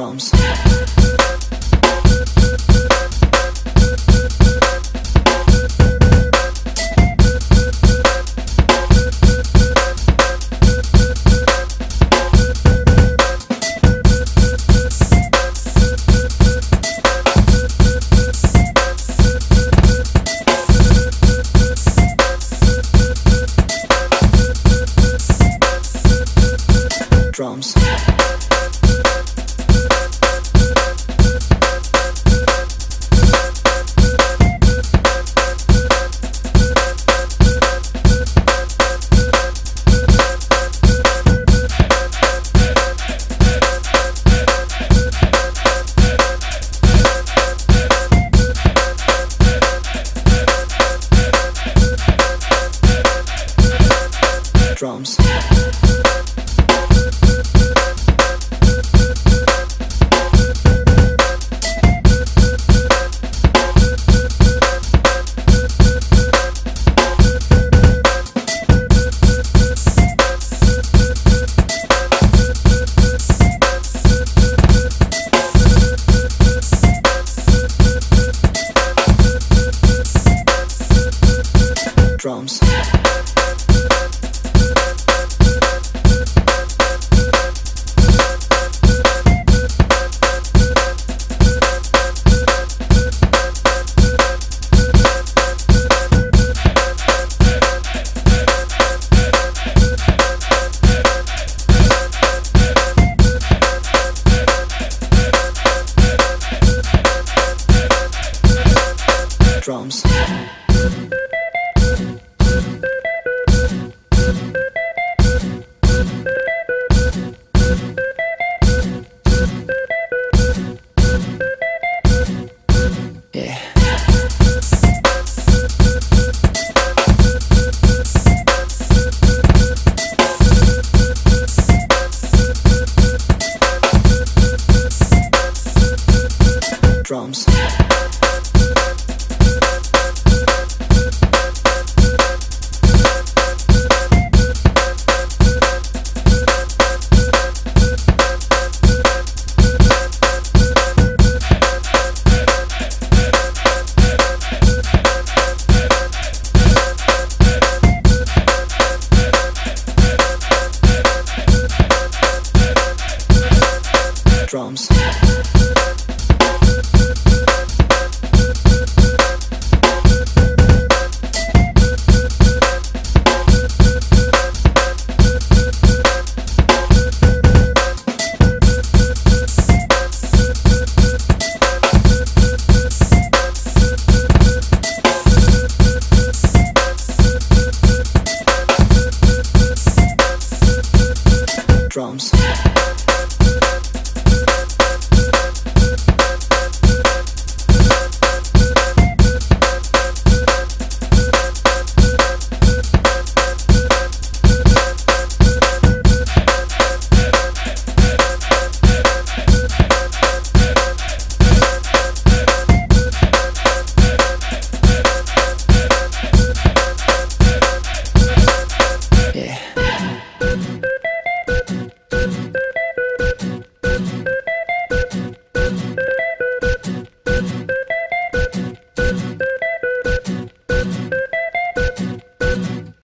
drums. drums. Drums. drums. Drums. Drums. drums.